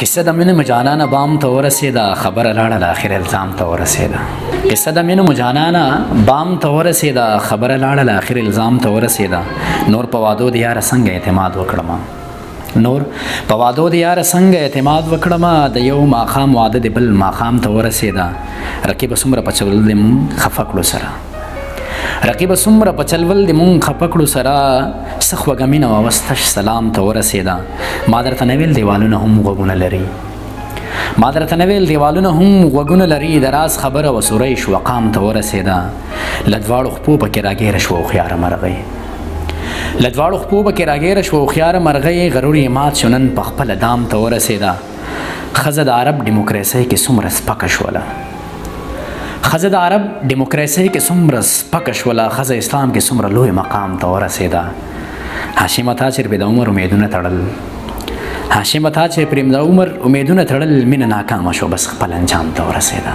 قصه د مینه مجانانه بام ته ورسېده خبره لاړه د اخر الزام ته ورسېده قصه د مینه مجانانه بام ته ورسېده خبره لاړه د اخر الزام ته ورسېده نور په وادو دی یار څنګه اعتماد وکړم نور په وادو دی یار څنګه اعتماد وکړم د یو ماقام واده دی بل ماقام ته ورسېده رقیب سمره په چول دم خفقلو سره رقیب سمره په چلول د مونږ خپکړو سره سخ وګمین او واستش سلام ته ورسېدا ما درته نویل دیوالونه هم غوګونه لري ما درته نویل دیوالونه هم غوګونه لري دراز خبره وسورې شو قام ته ورسېدا لدواړو خپو پکې راګیر شو خو یار مرغې لدواړو خپو پکې راګیر شو خو یار مرغې غرور یې مات شونن په خپل دام ته ورسېدا خزه د عرب دیموکراسي کې سمره سپک شوله خزه د عرب دیموکراسي کې څومره سپک شوله خزه اسلام کې څومره لوی مقام ته ورسېده هاشم تاجر به د عمر امیدونه تړل هاشم تاجر پریم د عمر امیدونه تړل مینه ناکامه شو بس خپل انجام ته ورسېده